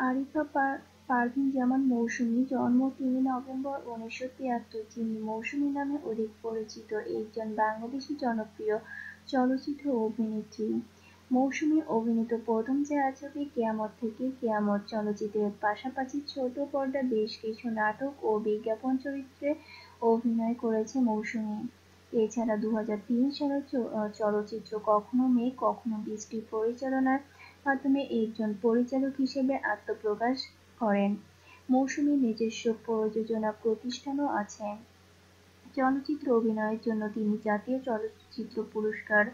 আরিফা পারভিন জামান মৌসুমী জন্ম তিন নভেম্বর উনিশশো তিয়াত্তর। যিনি মৌসুমী নামে অধিক পরিচিত একজন বাংলাদেশী জনপ্রিয় চলচ্চিত্র অভিনেত্রী। মৌসুমী অভিনীত প্রথম ছায়াছবি কেয়ামত থেকে কেয়ামত চলচ্চিত্রের পাশাপাশি ছোট পর্দা বেশ কিছু নাটক ও বিজ্ঞাপন চরিত্রে অভিনয় করেছে মৌসুমী। এছাড়া দু হাজার তিন সালের চলচ্চিত্র কখনো মেঘ কখনো বৃষ্টি পরিচালনার মাধ্যমে একজন পরিচালক হিসেবে আত্মপ্রকাশ করেন। মৌসুমীর নিজস্ব প্রযোজনা প্রতিষ্ঠানও আছে। চলচ্চিত্র অভিনয়ের জন্য তিনি জাতীয় চলচ্চিত্র পুরস্কার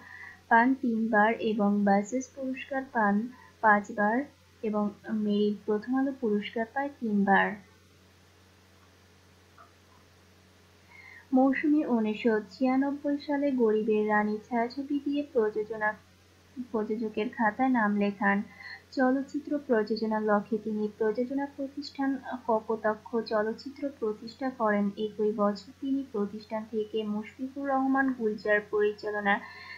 পান তিনবার এবং বাসেস পুরস্কার পান পাঁচবার এবং মেরিট প্রথম আলো পুরস্কার পায় তিনবার। মৌসুমী উনিশশো ছিয়ানব্বই সালে গরিবের রানী ছায়াছবি দিয়ে প্রযোজনা প্রযোজকের খাতায় নাম লেখান। চলচ্চিত্র প্রযোজনার লক্ষ্যে তিনি প্রযোজনা প্রতিষ্ঠান কপোতাক্ষ চলচ্চিত্র প্রতিষ্ঠা করেন। একই বছর তিনি প্রতিষ্ঠান থেকে মুশফিকুর রহমান গুলজার পরিচালনা,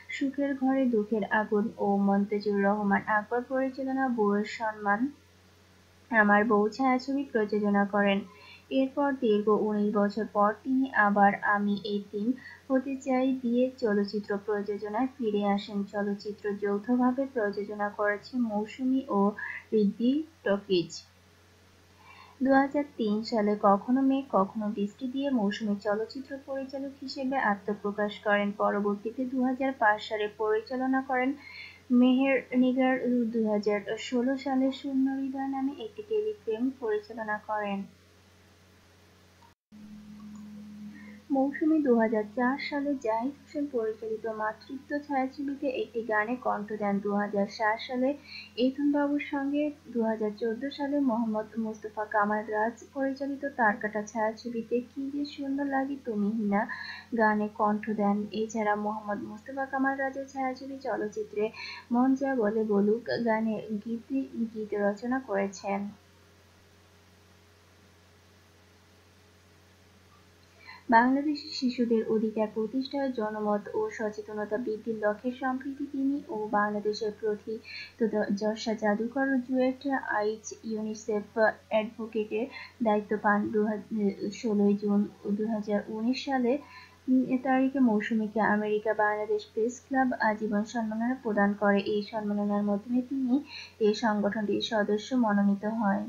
সুখের ঘরে দুঃখের আগুন ও মন্তেজুর রহমান আকবর পরিচালনা, বউয়ের সম্মান, আমার বউ ছায়াছবি প্রযোজনা করেন। এরপর দীর্ঘ উনিশ বছর পর তিনি আবার আমি এতিম হতে চাই দিয়ে চলচ্চিত্র প্রযোজনায় ফিরে আসেন। চলচ্চিত্র যৌথভাবে প্রযোজনা করেছে মৌসুমী ও ঋদ্ধি টকিজ। দু সালে কখনো মেঘ, কখনো বৃষ্টি দিয়ে মৌসুমী চলচ্চিত্র পরিচালক হিসেবে আত্মপ্রকাশ করেন। পরবর্তীতে দু হাজার পাঁচ সালে পরিচালনা করেন মেহের নিগার। দুই হাজার ষোলো সালে শূন্য হৃদয় নামে একটি টেলিফিল্ম পরিচালনা করেন। মৌসুমী দু সালে জাহিদ হোসেন পরিচালিত মাতৃত্ব ছায়াছবিতে একটি গানে কণ্ঠ দেন। দু হাজার সাত সালে এথন বাবুর সঙ্গে দু হাজার চোদ্দ সালে মোহাম্মদ মুস্তফা কামাল রাজ পরিচালিত তারকাটা ছায়াছবিতে কি যে সুন্দর লাগে তুমি হিনা গানে কণ্ঠ দেন। এছাড়া মোহাম্মদ মুস্তফা কামাল রাজের ছায়াছবি চলচ্চিত্রে মন যা বলে বলুক গানে গীত গীত রচনা করেছেন। বাংলাদেশের শিশুদের অধিকার প্রতিষ্ঠায় জনমত ও সচেতনতা বৃদ্ধির লক্ষ্যে সম্প্রতি তিনি ও বাংলাদেশের প্রতি যশা জাদুকর জুয়েট আইচ ইউনিসেফ অ্যাডভোকেটের দায়িত্ব পান দু ষোলোই জুন দু হাজার উনিশ সালে। তারিখে মৌসুমীকে আমেরিকা বাংলাদেশ প্রেস ক্লাব আজীবন সম্মাননা প্রদান করে। এই সম্মাননার মাধ্যমে তিনি এই সংগঠনটির সদস্য মনোনীত হয়